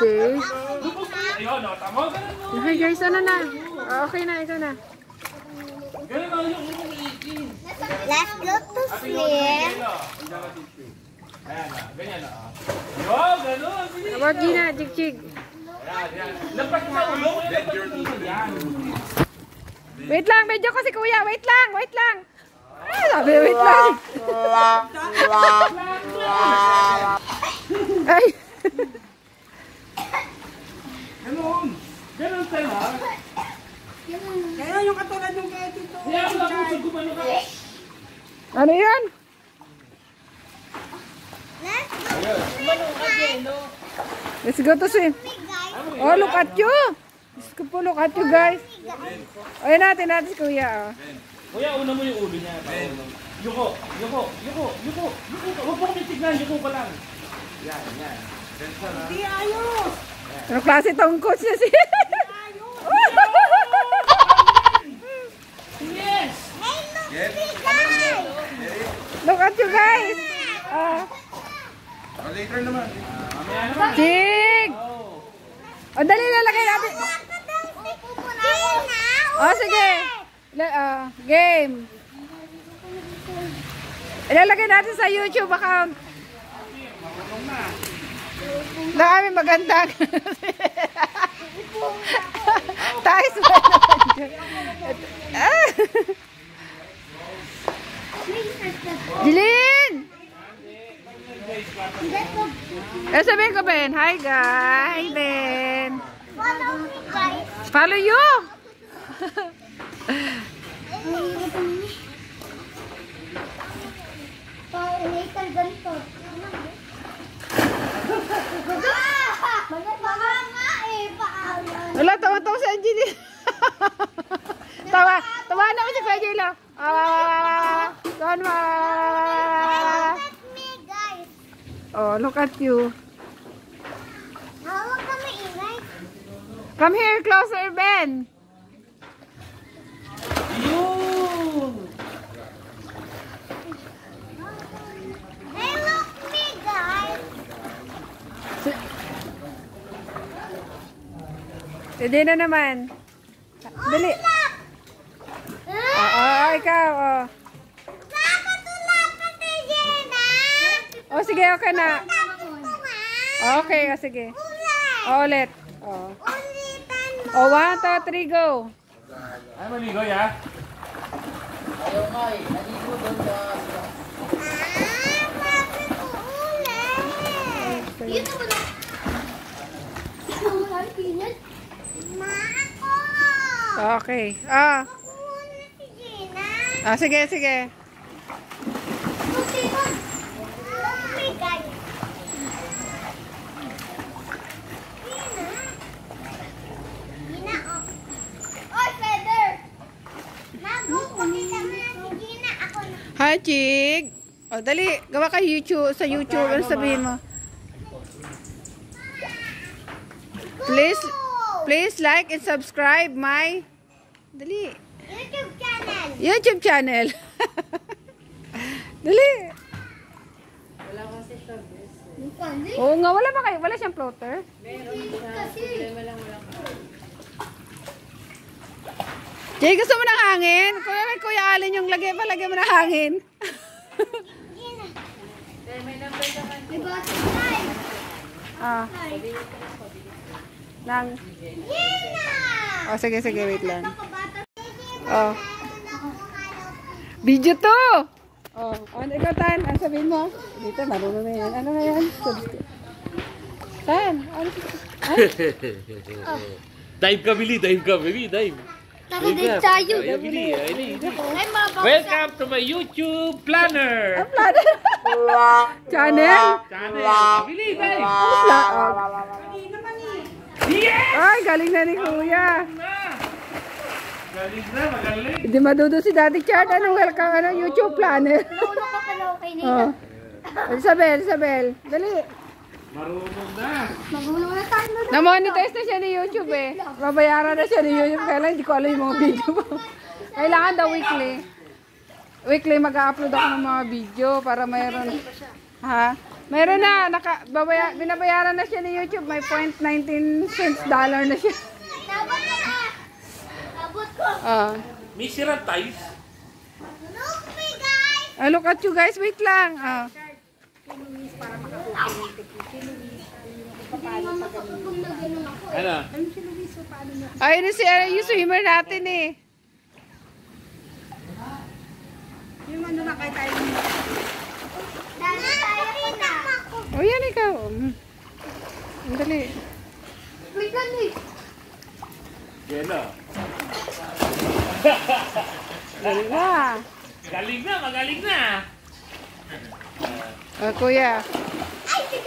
Jay. Ayun, o, tama. Hi guys, ano na? Ah, okay na, ikaw na. Let's go to swim. Ayan na, ganyan na. ah. Yo, ganun. About Gina, Jig-Jig. Ayan, ayan. Lampas sa ulo. Wait lang, medyo kasi kuya. Wait lang, wait lang. Ah, sabi, wait lang. Ay. Ganun. Ganun tayo, ha? Kaya yung katulad yung kaya dito. Kaya ako lang kung gumano ka. Ano yan? Let's go to swim. Oh, look at you. Diyos ko po, look at you guys. Ayun natin natin si kuya. Oh. Kuya, una mo yung ulo niya. Yuko, yuko, yuko, yuko, yuko. Huwag mo kami tignan, yuko ka lang. Yan, yan. Hindi ayos. Ano klase tong coach niya si... Yes! look at you guys. Ah, later naman. Oh. O, dali lalagay natin. Oh, sige. Ah, game. Ilalagay natin sa YouTube account. Dami magandang. Tayo sa Ah. Eh, sabihin ko, Ben. Hi, guys. Hi, Ben. Follow me, guys. Follow you. Later, ganito. Eh. Wala, tawa-tawa si Angeline. tawa, tawa na ako si Kuya Jilo. Ah, doon ma. Oh, look at you. Hawak ka maingay. Come here, closer, Ben. Yun! Hey, look me, guys. Hindi na naman. Oh, Dali. Look! Oh, oh, ikaw, oh. Oh, sige, okay na. Nga. Okay, oh, sige. Ulit. Oh, ulit. Mo. Oh, one, two, three, go. Ay, maligo, ya? Ah, bakit uulit? Yun naman na. Wala pinat. Ma, ako. Okay. Ah, Ako muna si Gina. ah sige, sige. Buti ko. Look me, guys. Gina. Gina, oh. Oy, feather. Nago, pakita mo na si Gina. Ako na. Hi, Jig. Oh, dali. Gawa ka YouTube, sa YouTube. Ano sabihin mo? Please, please like and subscribe my... Dali. YouTube channel. YouTube channel. Dali. Kasi. Oo nga, wala ba kayo? Wala siyang floater? Kasi. Jay, gusto mo ng hangin? Kuya, kay Kuya Alin yung lagay pa, lagay mo ng hangin. Gina. May bottle guys. ah, nang... Gina! Oh, sige, sige, wait lang. Oh, video to! Oh, ano ikaw, Tan? Ano sabihin mo? Dito, marunong na yan. Ano na yan? Tan, ano Ay, Dive ka, Billy. Dive ka, Billy. Dive. Tara din tayo. Billy. Welcome to my YouTube planner. channel? Channel. Billy, dive. Oh. Ay, galing na ni Kuya. Galing na, magaling. Hindi madudo si Daddy Chad. Ano, welcome, ano, YouTube planner. Naulo ka pala okay na Oh. Isabel, Isabel. Dali. Marunong na. Magulo na tayo na. Na-monetize na siya ni YouTube eh. Babayaran na siya ni YouTube. Kaya lang, hindi ko alam yung mga video mo. Kailangan daw weekly. Weekly mag-upload ako ng mga video para mayroon Ha? Meron na, naka, babaya, binabayaran na siya ni YouTube. May 0.19 cents dollar na siya. Na. Ah. May sira ties. Look me, guys. Ah, look at you guys, wait lang. Ah. Na ako. Ano? Ay, yun si, uh, yung swimmer natin eh. Yung ano na kay tayo. Dali tayo na. O yan ikaw. Mm. Ang Dali. Wait lang eh. Yan na. Dali na. Galing na, magaling na. Ah, kuya. Ay, si